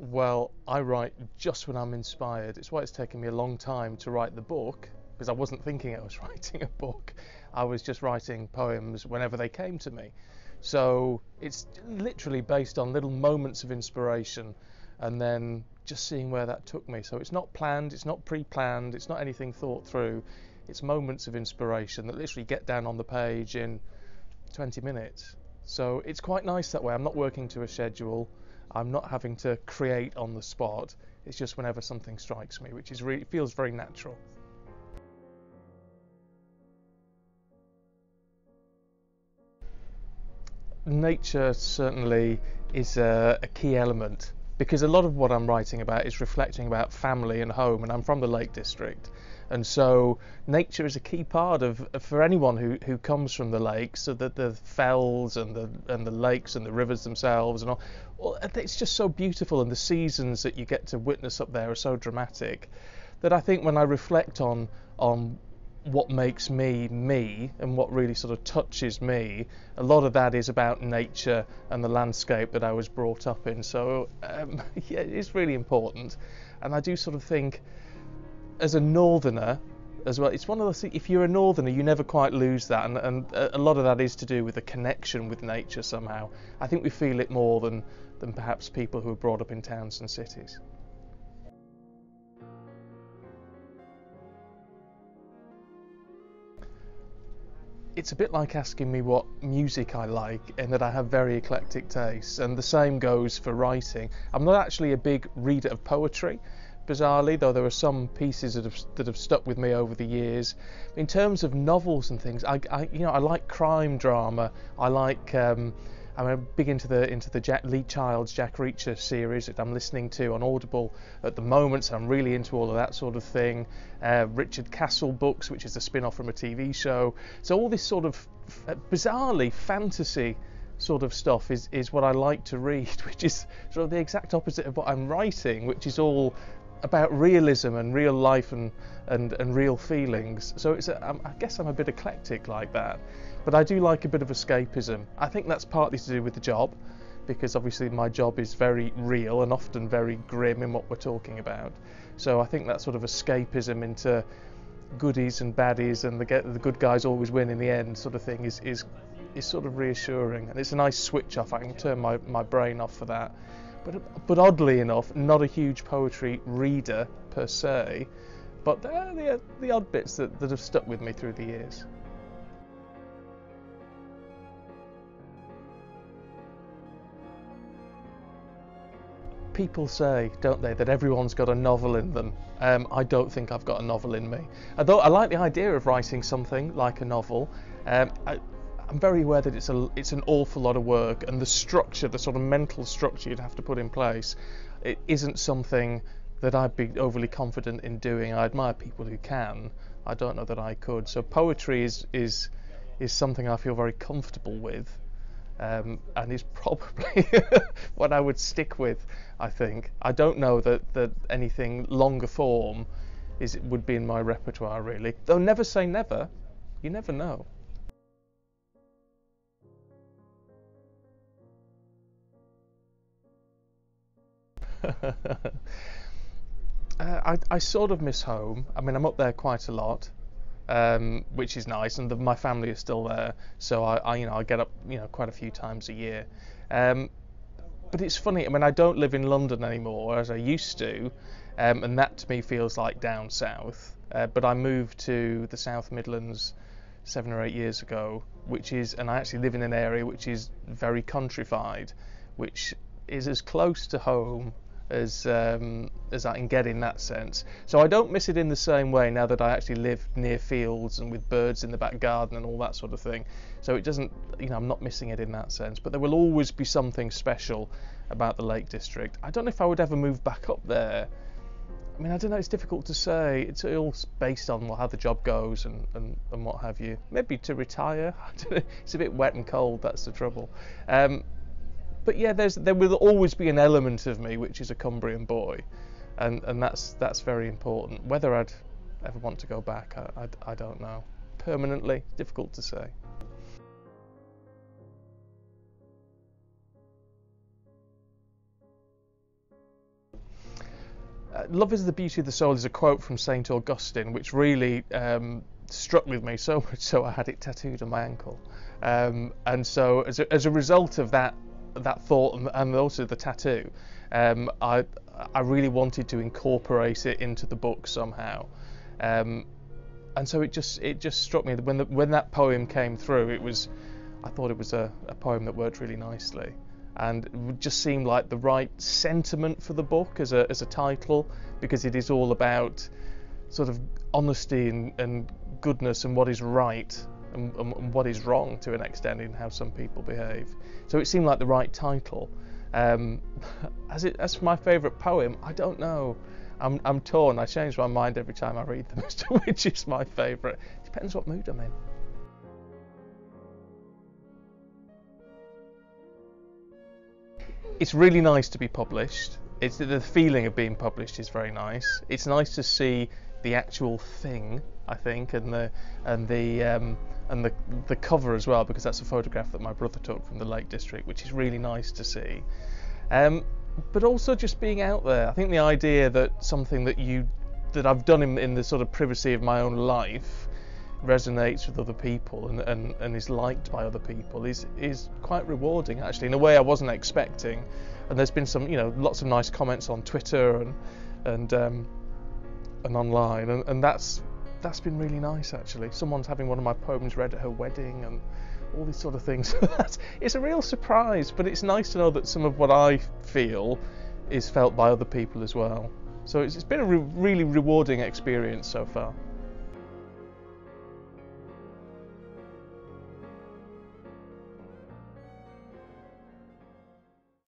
Well, I write just when I'm inspired. It's why it's taken me a long time to write the book because I wasn't thinking I was writing a book. I was just writing poems whenever they came to me. So it's literally based on little moments of inspiration and then just seeing where that took me. So it's not planned, it's not pre planned, it's not anything thought through. It's moments of inspiration that literally get down on the page in 20 minutes. So it's quite nice that way. I'm not working to a schedule. I'm not having to create on the spot. It's just whenever something strikes me, which is really feels very natural. Nature certainly is a, a key element because a lot of what I'm writing about is reflecting about family and home, and I'm from the Lake District. And so nature is a key part of for anyone who, who comes from the lakes, so that the fells and the and the lakes and the rivers themselves and all, well, it's just so beautiful, and the seasons that you get to witness up there are so dramatic that I think when I reflect on on what makes me me and what really sort of touches me a lot of that is about nature and the landscape that I was brought up in. So um, yeah it's really important. And I do sort of think as a northerner as well it's one of those things if you're a northerner you never quite lose that and, and a lot of that is to do with the connection with nature somehow I think we feel it more than than perhaps people who are brought up in towns and cities it's a bit like asking me what music I like, in that I have very eclectic tastes, and the same goes for writing. I'm not actually a big reader of poetry, bizarrely, though there are some pieces that have that have stuck with me over the years. In terms of novels and things, I, I you know I like crime drama. I like um, I'm big into the into the Jack Lee Child's Jack Reacher series that I'm listening to on Audible at the moment. So I'm really into all of that sort of thing. Uh, Richard Castle books, which is a spin-off from a TV show. So all this sort of bizarrely fantasy sort of stuff is is what I like to read, which is sort of the exact opposite of what I'm writing, which is all about realism and real life and and, and real feelings. So it's a, um, I guess I'm a bit eclectic like that. But I do like a bit of escapism. I think that's partly to do with the job, because obviously my job is very real and often very grim in what we're talking about. So I think that sort of escapism into goodies and baddies and the get the good guys always win in the end sort of thing is is is sort of reassuring and it's a nice switch off. I can turn my, my brain off for that. But but oddly enough, not a huge poetry reader per se, but they're the, the odd bits that, that have stuck with me through the years. people say, don't they, that everyone's got a novel in them. Um, I don't think I've got a novel in me. Although I like the idea of writing something like a novel, um, I, am very aware that it's a it's an awful lot of work, and the structure, the sort of mental structure you'd have to put in place, it isn't something that I'd be overly confident in doing. I admire people who can. I don't know that I could. So poetry is is is something I feel very comfortable with um, and is probably what I would stick with. I think I don't know that that anything longer form is would be in my repertoire really. Though never say never. You never know. uh, I, I sort of miss home. I mean, I'm up there quite a lot um, which is nice, and the, my family is still there, so I, I, you know I get up you know quite a few times a year. Um, but it's funny. I mean, I don't live in London anymore as I used to, um, and that to me feels like down south. Uh, but I moved to the South Midlands seven or eight years ago, which is, and I actually live in an area which is very countrified, which is as close to home as um, as I can get in that sense. So I don't miss it in the same way now that I actually live near fields and with birds in the back garden and all that sort of thing. So it doesn't, you know, I'm not missing it in that sense. But there will always be something special about the Lake District. I don't know if I would ever move back up there. I mean, I don't know. It's difficult to say. It's all based on how the job goes and, and, and what have you. Maybe to retire. It's a bit wet and cold. That's the trouble. Um, but yeah, there's there will always be an element of me which is a Cumbrian boy, and and that's that's very important. Whether I'd ever want to go back, I, I, I don't know. Permanently, difficult to say. uh, Love is the Beauty of the Soul is a quote from St. Augustine, which really um, struck with me so much so I had it tattooed on my ankle. Um, and so, as a, as a result of that that thought and, also the tattoo, um, I I really wanted to incorporate it into the book somehow. Um, and so it just it just struck me that when the, when that poem came through, it was I thought it was a, a poem that worked really nicely and just seem like the right sentiment for the book as a, as a title because it is all about sort of honesty and, and goodness and what is right and, and, what is wrong to an extent in how some people behave. So it seemed like the right title. Um, as, it, as for my favourite poem, I don't know. I'm, I'm torn. I change my mind every time I read them as to which is my favourite. Depends what mood I'm in. it's really nice to be published. It's the feeling of being published is very nice. It's nice to see the actual thing, I think, and the and the um, and the the cover as well, because that's a photograph that my brother took from the Lake District, which is really nice to see. Um, but also just being out there. I think the idea that something that you that I've done in, in the sort of privacy of my own life resonates with other people and, and, and is liked by other people is is quite rewarding actually in a way I wasn't expecting and there's been some you know lots of nice comments on Twitter and and um, and online and, and that's that's been really nice actually. Someone's having one of my poems read at her wedding and all these sort of things. It's a real surprise but it's nice to know that some of what I feel is felt by other people as well. So it's, it's been a re- really rewarding experience so far